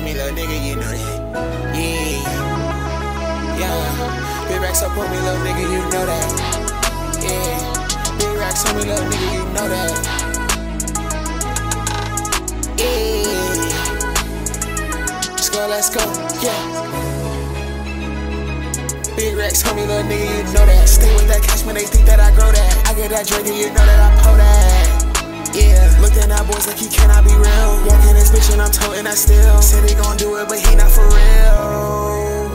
on me, little nigga, you know that. Yeah, yeah. Big racks up on me, little nigga, you know that. Yeah, big racks on me, little nigga, you know that. Yeah, let's go, let's go, yeah. Big racks, homie, little nigga, you know that. Stay with that cash when they think that I grow that. I get that drink and you know that I pull that. Yeah, look at that boys like he cannot and I'm toting I still. Said he gon' do it, but he not for real.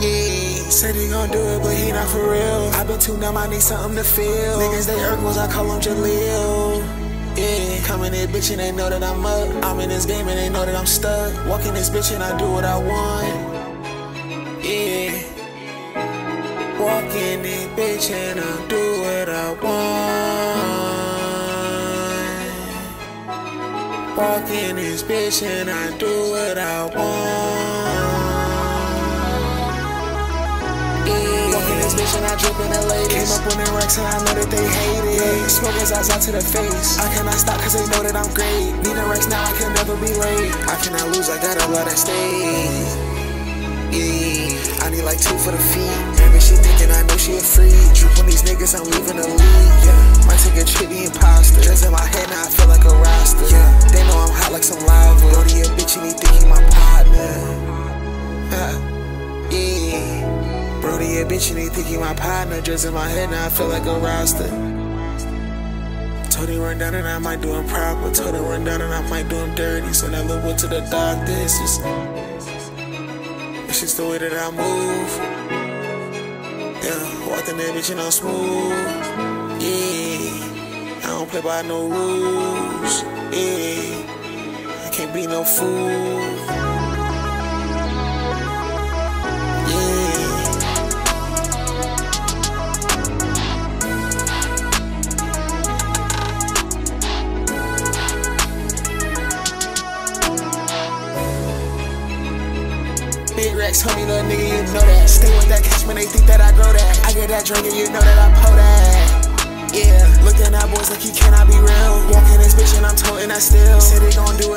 Yeah, said he gon' do it, but he not for real. i been too numb, I need something to feel. Niggas, they Urkels, I call them Jaleel. Yeah, coming in bitch and they know that I'm up. I'm in this game and they know that I'm stuck. Walking this bitch and I do what I want. Yeah. Walking this bitch and I do what I want. Walking this bitch and I do what I want. Yeah. Walking this bitch and I drip in the ladies. Came up on them racks and I know that they hate it. Yeah. Smokers eyes out to the face. I cannot stop cause they know that I'm great. Need a racks now, I can never be late. I cannot lose, I got a lot at stake. Yeah, I need like two for the feet. Maybe she thinking I know she a freak. Droop on these niggas, I'm leaving the league. Yeah, might take a trip, the imposter. In my head, some lava. Brody a bitch and he think he my partner. yeah, Brody a bitch and he think he my partner. Dress in my head, now I feel like a roster. Told him run down and I might do him proper. Told him run down and I might do him dirty. So now look what to the doctor. It's just. It's just the way that I move. Yeah, walking that bitch and I'm smooth. Yeah, I don't play by no rules. Yeah, can't be no fool. Yeah. Big racks, homie, little nigga, you know that. Stay with that cash when they think that I grow that. I get that drink and you know that I pull that. Yeah, looking at boys like he cannot be real. Walking this bitch and I'm toting that still. Said he gon' do